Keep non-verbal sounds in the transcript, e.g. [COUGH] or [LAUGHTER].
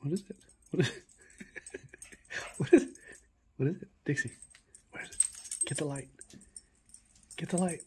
What is it? What is it? [LAUGHS] what is it? What is it? Dixie, where is it? Get the light. Get the light.